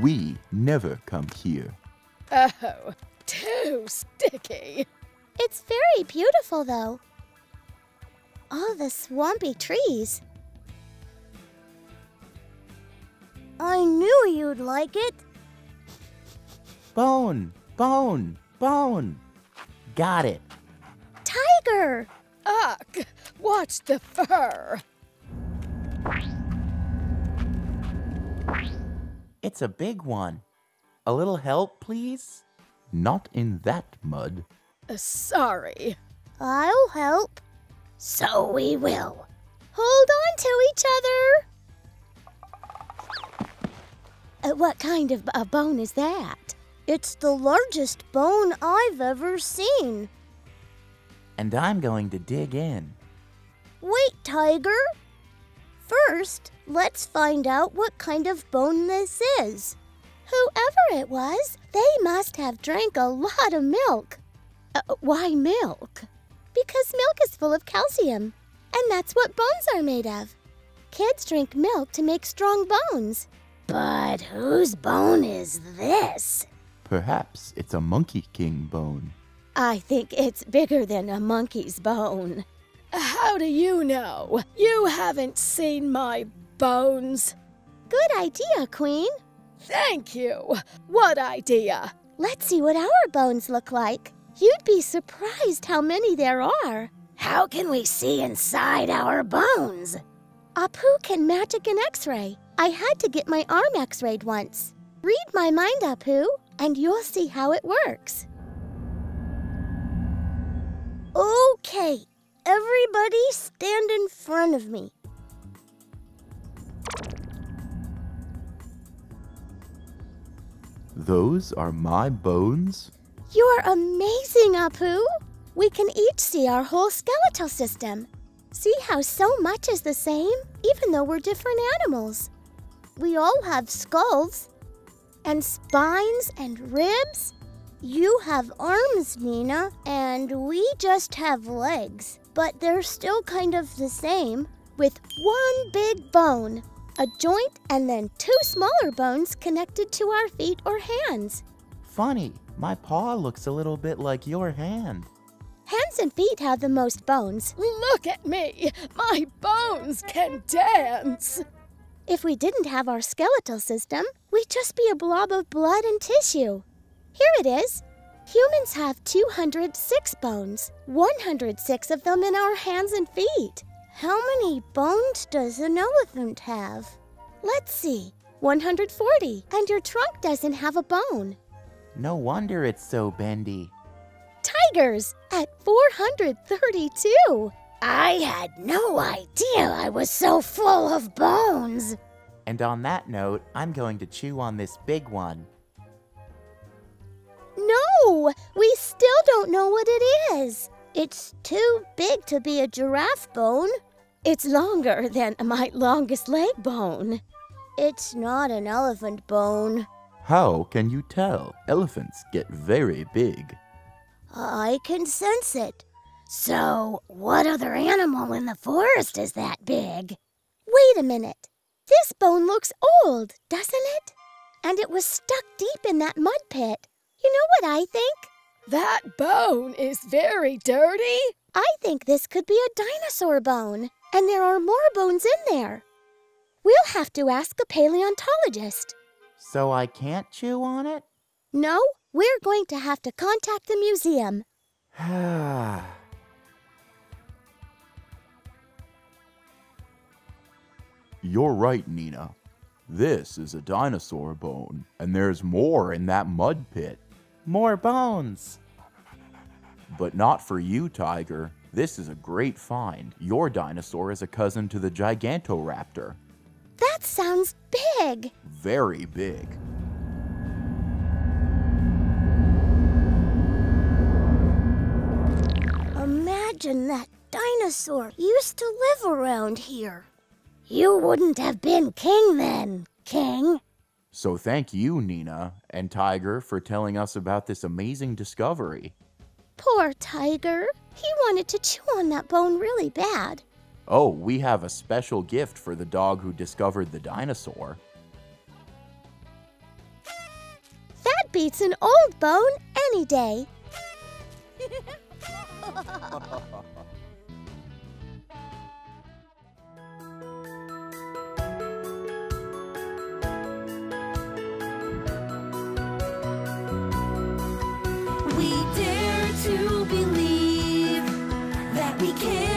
We never come here. Oh, too sticky. It's very beautiful, though. All the swampy trees. I knew you'd like it. Bone, bone, bone. Got it. Tiger! Ugh, watch the fur. It's a big one. A little help, please? Not in that mud. Uh, sorry. I'll help. So we will. Hold on to each other. Uh, what kind of a bone is that? It's the largest bone I've ever seen. And I'm going to dig in. Wait, Tiger. First, let's find out what kind of bone this is. Whoever it was, they must have drank a lot of milk. Uh, why milk? Because milk is full of calcium, and that's what bones are made of. Kids drink milk to make strong bones. But whose bone is this? Perhaps it's a Monkey King bone. I think it's bigger than a monkey's bone. How do you know? You haven't seen my bones. Good idea, Queen. Thank you. What idea? Let's see what our bones look like. You'd be surprised how many there are. How can we see inside our bones? Appu can magic an x ray. I had to get my arm x rayed once. Read my mind, Appu, and you'll see how it works. Okay, everybody stand in front of me. Those are my bones? You're amazing, Appu! We can each see our whole skeletal system. See how so much is the same, even though we're different animals. We all have skulls, and spines, and ribs. You have arms, Neena, and we just have legs. But they're still kind of the same, with one big bone, a joint, and then two smaller bones connected to our feet or hands. Funny, my paw looks a little bit like your hand. Hands and feet have the most bones. Look at me. My bones can dance. If we didn't have our skeletal system, we'd just be a blob of blood and tissue. Here it is. Humans have 206 bones, 106 of them in our hands and feet. How many bones does an elephant have? Let's see. 140. And your trunk doesn't have a bone. No wonder it's so bendy. Tigers at 432. I had no idea I was so full of bones. And on that note, I'm going to chew on this big one. No, we still don't know what it is. It's too big to be a giraffe bone. It's longer than my longest leg bone. It's not an elephant bone. How can you tell? Elephants get very big. I can sense it. So, what other animal in the forest is that big? Wait a minute. This bone looks old, doesn't it? And it was stuck deep in that mud pit. You know what I think? That bone is very dirty. I think this could be a dinosaur bone, and there are more bones in there. We'll have to ask a paleontologist. So I can't chew on it? No, we're going to have to contact the museum. You're right, Neena. This is a dinosaur bone, and there's more in that mud pit. More bones! But not for you, Tiger. This is a great find. Your dinosaur is a cousin to the Gigantoraptor. That sounds big. Very big. Imagine that dinosaur used to live around here. You wouldn't have been king then, King. So thank you, Neena and Tiger, for telling us about this amazing discovery. Poor Tiger. He wanted to chew on that bone really bad. Oh, we have a special gift for the dog who discovered the dinosaur. That beats an old bone any day. we can